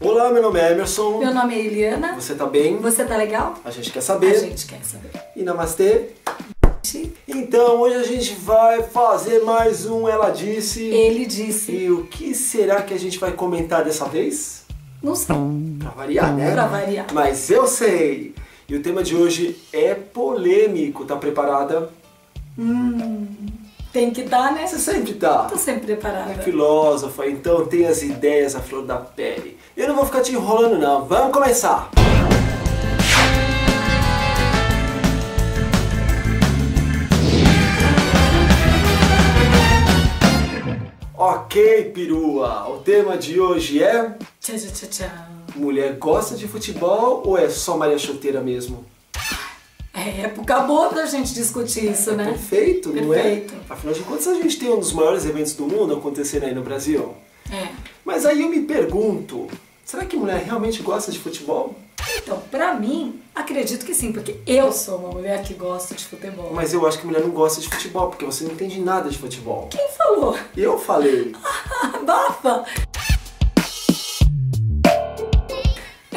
Olá, meu nome é Emerson. Meu nome é Eliana. Você tá bem? Você tá legal? A gente quer saber. A gente quer saber. E namastê. Então, hoje a gente vai fazer mais um Ela Disse. Ele disse. E o que será que a gente vai comentar dessa vez? Não sei. Pra variar, né? Pra variar. Mas eu sei. E o tema de hoje é polêmico. Tá preparada? Hum, tem que dar, né? Você sempre tá. Tô sempre preparada. É filósofa, então tem as ideias à flor da pele. Eu não vou ficar te enrolando não. Vamos começar! Ok, perua. O tema de hoje é Tchau, tchau, tchau, tchau. mulher gosta de futebol ou é só Maria Chuteira mesmo? É época boa pra gente discutir isso, né? Perfeito, não é? Perfeito. Afinal de contas, a gente tem um dos maiores eventos do mundo acontecendo aí no Brasil. É. Mas aí eu me pergunto, será que mulher realmente gosta de futebol? Então, pra mim, acredito que sim, porque eu sou uma mulher que gosta de futebol. Mas eu acho que mulher não gosta de futebol, porque você não entende nada de futebol. Quem falou? Eu falei. Bafa!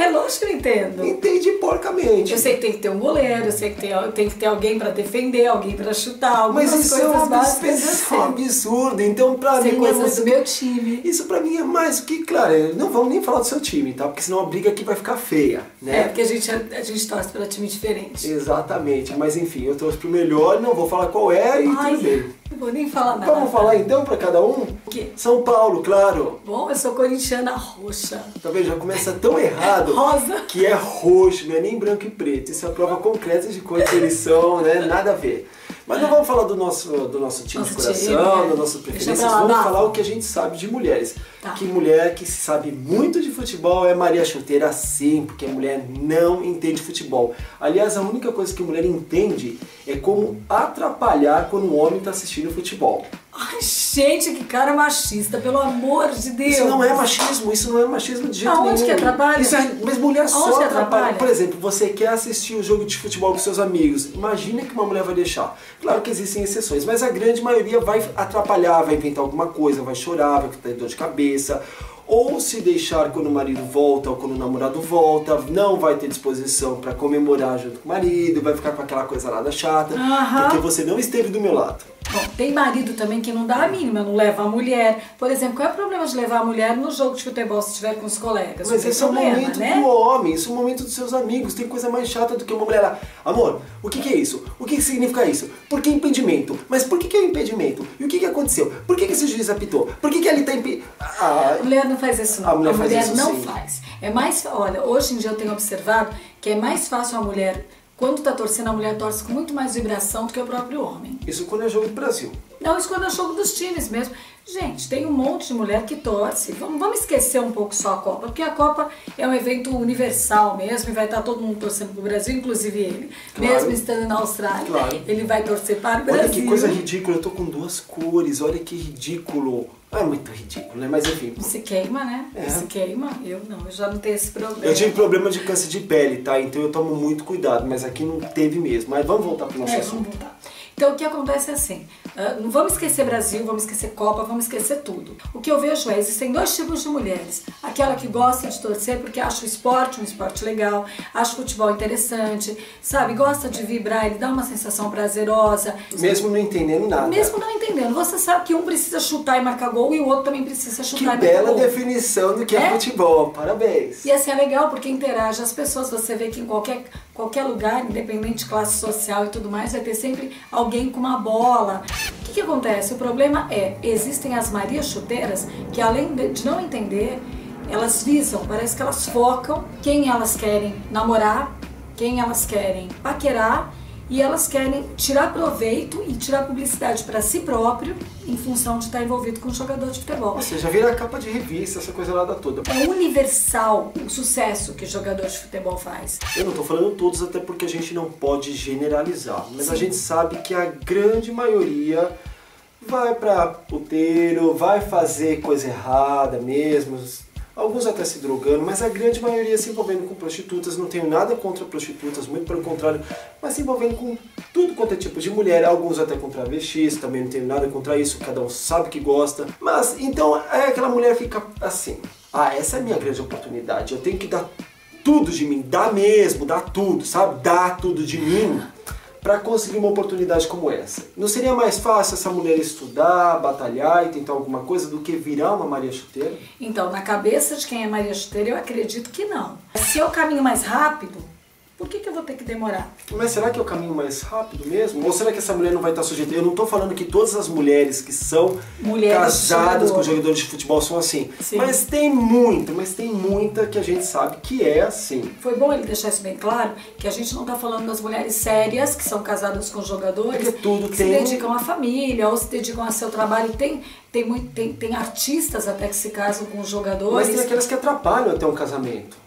É lógico que eu entendo. Entende porcamente. Eu sei que tem que ter um goleiro, eu sei que tem, tem que ter alguém pra defender, alguém pra chutar, Mas isso é um absurdo, é um absurdo. Então, pra Sei mim, é coisas do muito... meu time. Isso pra mim é mais do que, claro, não vamos nem falar do seu time, tá? Porque senão a briga aqui vai ficar feia, né? É, porque a gente, a gente torce pela time diferente. Exatamente, mas enfim, eu trouxe pro melhor, não vou falar qual é e Ai, tudo bem. Vou nem falar nada. Vamos falar então pra cada um? O quê? São Paulo, claro. Bom, eu sou corintiana roxa. Tá vendo? Já começa tão errado Rosa. que é roxo, não é nem branco e preto. Isso é a prova concreta de que eles são, né? Nada a ver. Mas não vamos falar do nosso, do nosso time Nosso de coração, time, é. preferências. pra lá, Vamos falar o que a gente sabe de mulheres. Tá. Que mulher que sabe muito de futebol é Maria Chuteira, sim, porque a mulher não entende futebol. Aliás, a única coisa que a mulher entende é como atrapalhar quando o homem está assistindo futebol. Ai, gente, que cara machista, pelo amor de Deus. Isso não é machismo, isso não é machismo de jeito Aonde nenhum. que atrapalha? Isso é, mas mulher só Aonde que atrapalha. atrapalha? Por exemplo, você quer assistir o jogo de futebol com seus amigos. Imagina que uma mulher vai deixar. Claro que existem exceções, mas a grande maioria vai atrapalhar, vai inventar alguma coisa, vai chorar, vai ter dor de cabeça. Ou se deixar quando o marido volta ou quando o namorado volta, não vai ter disposição para comemorar junto com o marido, vai ficar com aquela coisa lá da chata, porque você não esteve do meu lado. Bom, tem marido também que não dá a mínima, não leva a mulher. Por exemplo, qual é o problema de levar a mulher no jogo de futebol se estiver com os colegas? Mas esse é o problema, momento né? do homem, esse é o momento dos seus amigos. Tem coisa mais chata do que uma mulher lá. Amor, o que, que é isso? O que, que significa isso? Por que impedimento? Mas por que, que é o impedimento? E o que, que aconteceu? Por que, que esse juiz apitou? Por que, que ele tá impe... Ah, A mulher não faz isso, não. A mulher faz isso, não sim. faz. É mais. Olha, hoje em dia eu tenho observado que é mais fácil a mulher. Quando tá torcendo, a mulher torce com muito mais vibração do que o próprio homem. isso quando é jogo do Brasil. Não, isso quando é jogo dos times mesmo. Gente, tem um monte de mulher que torce. Vamos, vamos esquecer um pouco só a Copa, porque a Copa é um evento universal mesmo e vai estar todo mundo torcendo pro Brasil, inclusive ele. Claro. Mesmo estando na Austrália, Claro. ele vai torcer para o Olha Brasil. que coisa ridícula, eu tô com duas cores, olha que ridículo. É muito ridículo, né? Mas enfim. Se queima, né? É. Se queima. Eu não, eu já não tenho esse problema. Eu tive problema de câncer de pele, tá? Então eu tomo muito cuidado, mas aqui não teve mesmo. Mas vamos voltar pro nosso É, assunto. vamos voltar. Então o que acontece é assim, não vamos esquecer Brasil, vamos esquecer Copa, vamos esquecer tudo. O que eu vejo é, existem dois tipos de mulheres. Aquela que gosta de torcer porque acha o esporte um esporte legal, acha o futebol interessante, sabe, gosta de vibrar, ele dá uma sensação prazerosa. Mesmo não entendendo nada. Mesmo não entendendo, você sabe que um precisa chutar e marcar gol e o outro também precisa Que chutar e marcar bela gol. definição do que é, É? futebol. Parabéns. E assim é legal porque interage as pessoas. Você vê que em qualquer, qualquer lugar, independente de classe social e tudo mais, vai ter sempre alguém com uma bola. O que, que acontece? O problema é, existem as Marias chuteiras que além de, de não entender, elas visam, parece que elas focam quem elas querem namorar, quem elas querem paquerar e elas querem tirar proveito e tirar publicidade para si próprio em função de estar envolvido com um jogador de futebol. Ou seja, vira capa de revista, essa coisa lá da toda. É universal o sucesso que jogador de futebol faz. Eu não tô falando todos, até porque a gente não pode generalizar. Mas a Sim. gente sabe que a grande maioria vai pra puteiro, vai fazer coisa errada mesmo. Alguns até se drogando, mas a grande maioria se envolvendo com prostitutas. Não tenho nada contra prostitutas, muito pelo contrário, mas se envolvendo com tudo quanto é tipo de mulher. Alguns até com travestis, também não tenho nada contra isso, cada um sabe que gosta. Mas então é aquela mulher fica assim. ah, essa é a minha grande oportunidade, eu tenho que dar tudo de mim, dar mesmo, dar tudo, sabe? Dar tudo de mim para conseguir uma oportunidade como essa. Não seria mais fácil essa mulher estudar, batalhar e tentar alguma coisa do que virar uma Maria Chuteira? Então, na cabeça de quem é Maria Chuteira, eu acredito que não. Se é o caminho mais rápido, por que, que eu vou ter que demorar? Mas será que é o caminho mais rápido mesmo? Ou será que essa mulher não vai estar sujeita? Eu não estou falando que todas as mulheres que são Mulheres casadas jogador. com jogadores de futebol são assim. Sim. Mas tem muita, mas tem muita que a gente sabe que é assim. Foi bom ele deixar isso bem claro, que a gente não está falando das mulheres sérias que são casadas com jogadores, Porque tudo que tem- se dedicam à família ou se dedicam ao seu trabalho. Tem, tem, muito, tem, tem artistas até que se casam com Mas jogadores. tem aquelas que atrapalham até um casamento.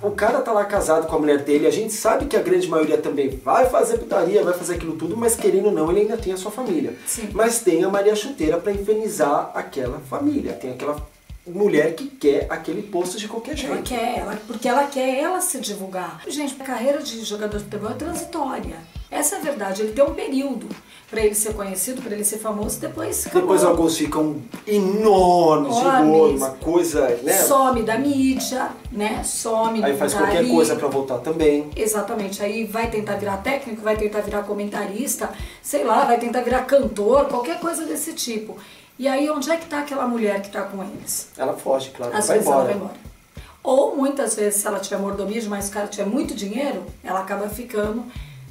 O cara tá lá casado com a mulher dele, a gente sabe que a grande maioria também vai fazer putaria, vai fazer aquilo tudo, mas querendo ou não, ele ainda tem a sua família. Sim. Mas tem a Maria Chuteira para infernizar aquela família. Tem aquela mulher que quer aquele posto de qualquer Ela jeito. quer, ela, porque ela quer ela se divulgar. Gente, a carreira de jogador de futebol é transitória. Essa é a verdade. Ele tem um período para ele ser conhecido, para ele ser famoso, depois acabou. Depois alguns ficam enormes, Enormes. uma coisa, né? some da mídia, né? Some. Aí faz qualquer coisa para voltar também. Exatamente, aí vai tentar virar técnico, vai tentar virar comentarista, sei lá, vai tentar virar cantor, qualquer coisa desse tipo. E aí onde é que tá aquela mulher que tá com eles? Ela foge, claro, Às vai vezes embora. ela vai embora. Ou muitas vezes, se ela tiver mordomia, mas o cara tiver muito dinheiro, ela acaba ficando,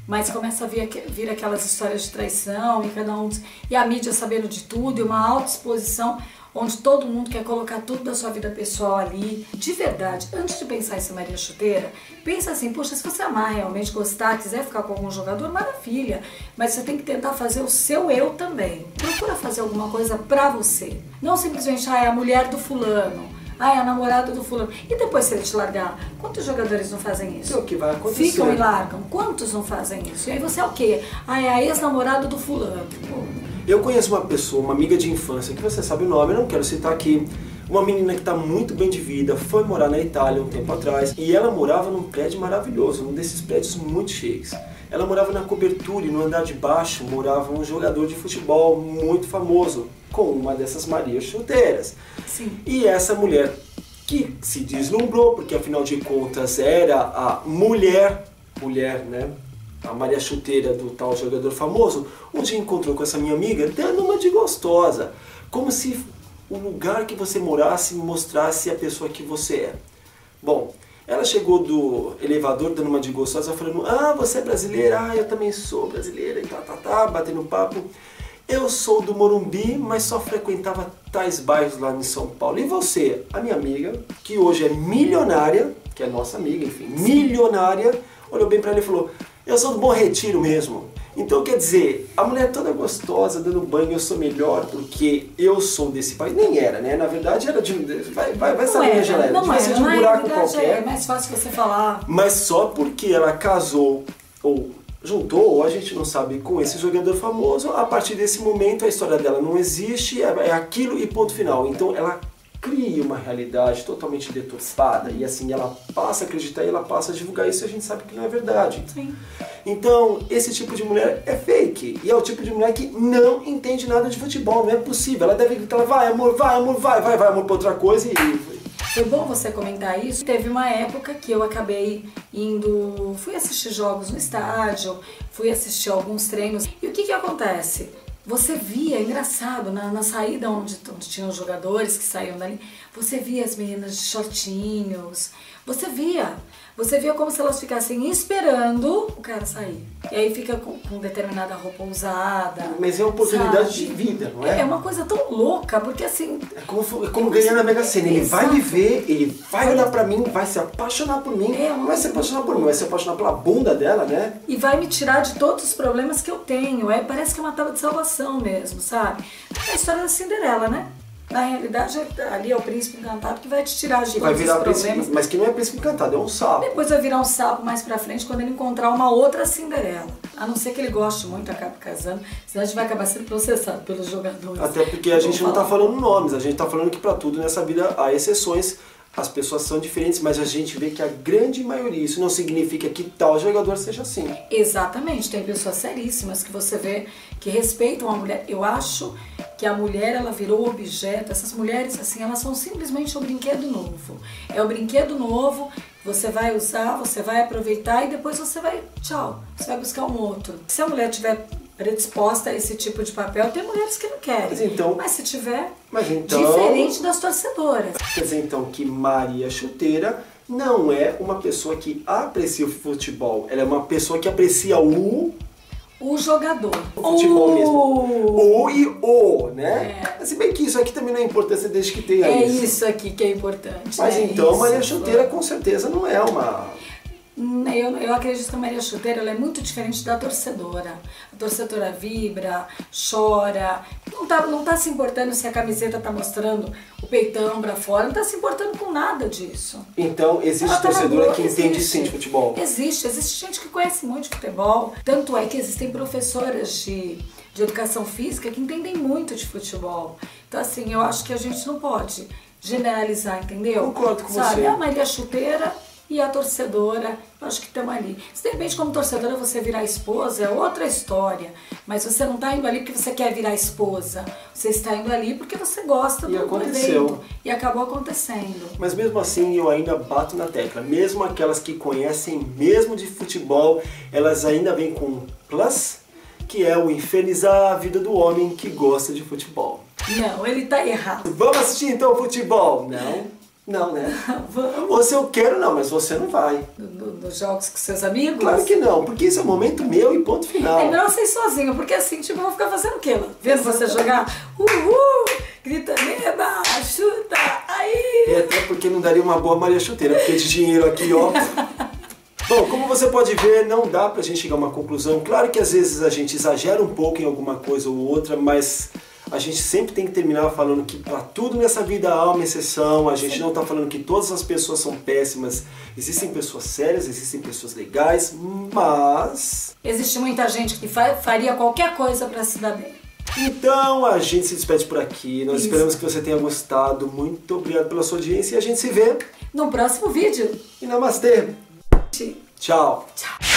mas começa a vir, vir aquelas histórias de traição e cada um. E a mídia sabendo de tudo, e uma alta exposição, onde todo mundo quer colocar tudo da sua vida pessoal ali. De verdade, antes de pensar em ser Maria Chuteira, pensa assim: poxa, se você amar realmente, gostar, quiser ficar com algum jogador, maravilha. Mas você tem que tentar fazer o seu eu também. Procura fazer alguma coisa pra você. Não simplesmente, ah, é a mulher do fulano. Ah, é a namorada do fulano. E depois se ele te largar? Quantos jogadores não fazem isso? É o que vai acontecer. Ficam e largam. Quantos não fazem isso? E aí você é o quê? Ah, é a ex-namorada do fulano. Pô, Eu conheço uma pessoa, uma amiga de infância, que você sabe o nome, eu não quero citar aqui. Uma menina que está muito bem de vida, foi morar na Itália um tempo atrás e ela morava num prédio maravilhoso, um desses prédios muito cheios. Ela morava na cobertura e no andar de baixo morava um jogador de futebol muito famoso, com uma dessas Marias chuteiras. sim. E essa mulher que se deslumbrou, porque afinal de contas era a mulher, mulher, né? A Maria Chuteira do tal jogador famoso, um dia encontrou com essa minha amiga dando uma de gostosa, como se o lugar que você morasse mostrasse a pessoa que você é. Bom, ela chegou do elevador dando uma de gostosa, falando: Ah, você é brasileira? Ah, eu também sou brasileira, e tá, tá, tá, batendo papo. Eu sou do Morumbi, mas só frequentava tais bairros lá em São Paulo. E você, a minha amiga, que hoje é milionária, que é nossa amiga, enfim, milionária, olhou bem pra ela e falou: Eu sou do Bom Retiro mesmo. Então quer dizer, a mulher toda gostosa, dando banho, eu sou melhor porque eu sou desse país. Nem era, né? Na verdade era de. Vai, vai, vai saber, era, Angelina. não Devia ser era. de um buraco qualquer. é mais fácil você falar. Mas só porque ela casou ou juntou, ou a gente não sabe, com esse jogador famoso, a partir desse momento a história dela não existe, é é aquilo e ponto final. Então ela cria uma realidade totalmente deturpada e assim ela passa a acreditar e ela passa a divulgar isso e a gente sabe que não é verdade. Sim. Então, esse tipo de mulher é fake. E é o tipo de mulher que não entende nada de futebol. Não é possível. Ela deve gritar, vai amor, vai amor, vai, vai, vai amor pra outra coisa e... Foi bom você comentar isso. Teve uma época que eu acabei indo, fui assistir jogos no estádio, fui assistir alguns treinos. E o que que acontece? Você via, é engraçado, na, na saída onde, onde tinham os jogadores que saíam dali, você via as meninas de shortinhos, você via. Você via como se elas ficassem esperando o cara sair. E aí fica com, com determinada roupa usada. Mas é uma oportunidade sabe? de vida, não é? É uma coisa tão louca, porque assim, É como, é como ganhar na Mega Sena. Ele vai me ver, ele vai olhar pra mim, vai se apaixonar por mim. É, não vai se apaixonar por mim, vai se apaixonar pela bunda dela, né? e vai me tirar de todos os problemas que eu tenho. É, parece que é uma tábua de salvação mesmo, sabe? É a história da Cinderela, né? Na realidade, ali é o príncipe encantado que vai te tirar de Vai virar príncipe, problemas. mas que não é príncipe encantado, é um sapo. Depois vai virar um sapo mais pra frente quando ele encontrar uma outra Cinderela. A não ser que ele goste muito, acabe casando, senão a gente vai acabar sendo processado pelos jogadores. Até porque a gente não tá falando nomes, a gente tá falando que pra tudo nessa vida há exceções. As pessoas são diferentes, mas a gente vê que a grande maioria, isso não significa que tal jogador seja assim. Exatamente, tem pessoas seríssimas que você vê que respeitam a mulher. Eu acho que a mulher ela virou objeto. Essas mulheres assim, elas são simplesmente um brinquedo novo. É o brinquedo novo, você vai usar, você vai aproveitar e depois você vai, tchau, você vai buscar um outro. Se a mulher tiver predisposta a esse tipo de papel, tem mulheres que não querem. Mas então, mas se tiver, mas então, diferente das torcedoras. Quer dizer então que Maria Chuteira não é uma pessoa que aprecia o futebol, ela é uma pessoa que aprecia o o jogador. O futebol mesmo. O e o, né? É. Se bem que isso aqui também não é importante desde que tenha é isso. É isso aqui que é importante. Mas é então isso, Maria Chuteira com certeza não é uma eu, eu acredito que a Maria Chuteira ela é muito diferente da torcedora. A torcedora vibra, chora, não tá, não tá se importando se a camiseta tá mostrando o peitão pra fora, não tá se importando com nada disso. Então, existe tá torcedora que entende sim de futebol? Existe, existe gente que conhece muito de futebol. Tanto é que existem professoras de, de educação física que entendem muito de futebol. Então, assim, eu acho que a gente não pode generalizar, entendeu? Concordo com Sabe? você. A Maria Chuteira e a torcedora, acho que estão ali. Se de repente, como torcedora, você virar esposa, é outra história. Mas você não está indo ali porque você quer virar esposa. Você está indo ali porque você gosta e do, aconteceu. evento. E acabou acontecendo. Mas mesmo assim, eu ainda bato na tecla. Mesmo aquelas que conhecem mesmo de futebol, elas ainda vêm com um plus, que é o infernizar a vida do homem que gosta de futebol. Não, ele está errado. Vamos assistir então futebol? Não. Não, né? Ou se eu quero, não, mas você não vai. Nos jogos com seus amigos? Claro que não, porque esse é o momento meu e ponto final. É melhor você ir sozinho, porque assim, tipo, eu vou ficar fazendo o quê? Vendo você jogar? Uhul! Grita, neba, chuta, aí! E até porque não daria uma boa Maria Chuteira, porque de dinheiro aqui, ó. Bom, como você pode ver, não dá pra gente chegar a uma conclusão. Claro que às vezes a gente exagera um pouco em alguma coisa ou outra, mas a gente sempre tem que terminar falando que para tudo nessa vida há uma exceção. A gente não está falando que todas as pessoas são péssimas. Existem pessoas sérias, existem pessoas legais, mas. Existe muita gente que faria qualquer coisa para se dar bem. Então a gente se despede por aqui. Nós Isso. esperamos que você tenha gostado. Muito obrigado pela sua audiência e a gente se vê no próximo vídeo. E namastê. Tchau. Tchau. Tchau.